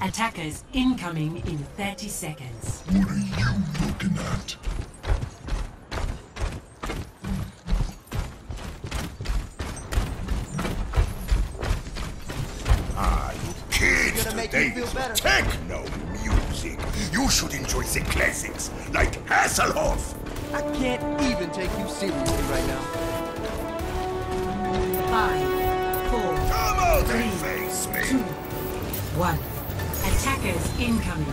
Attackers incoming in 30 seconds. What are you looking at? Ah, you kids Gonna today you feel better. techno music. You should enjoy the classics like Hasselhoff. I can't even take you seriously right now. Five, four, Come out Three, and face me. two, one. Attackers incoming.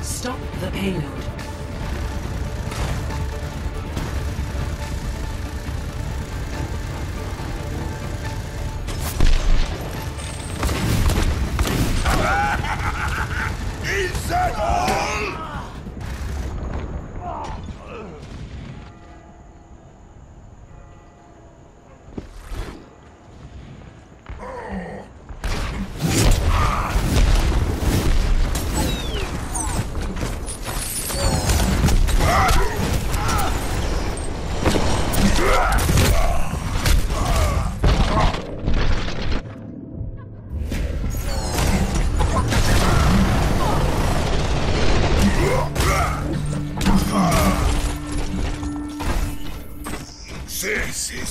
Stop the payload.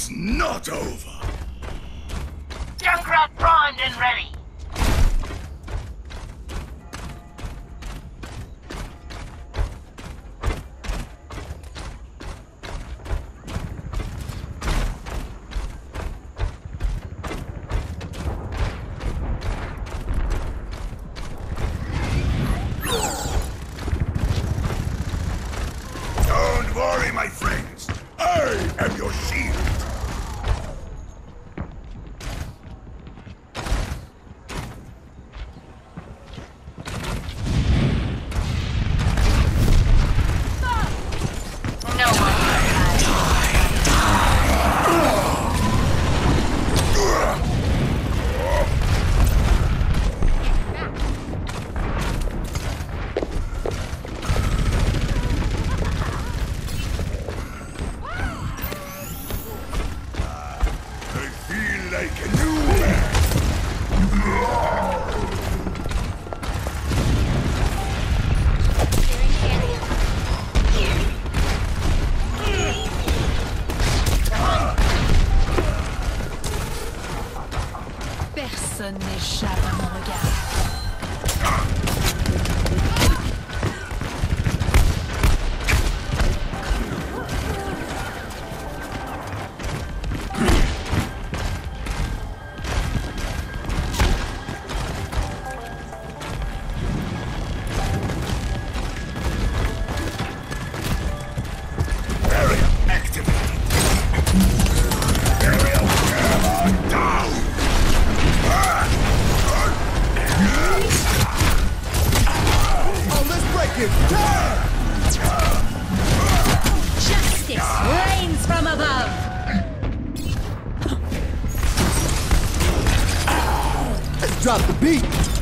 Is not over. Personne n'échappe Justice reigns from above! Let's drop the beat!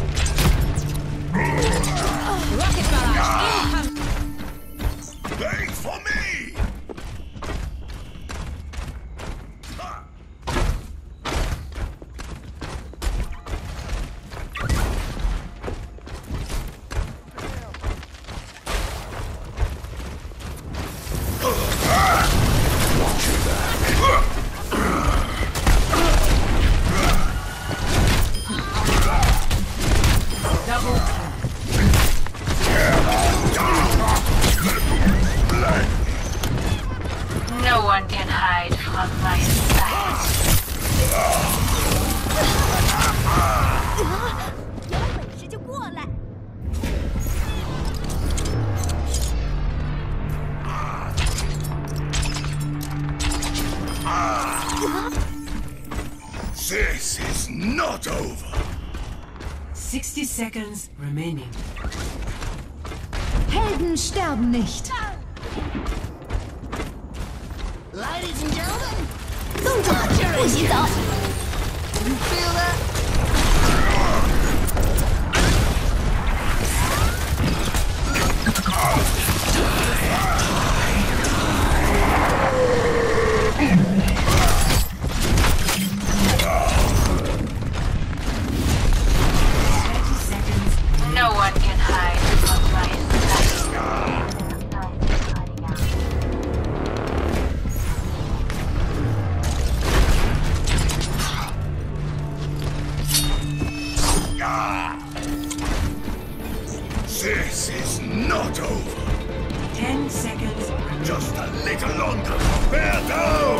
This is not over. 60 seconds remaining. Helden sterben nicht. Ladies and gentlemen, the torture is off. You feel that? Oh! Just a little longer. Bear down!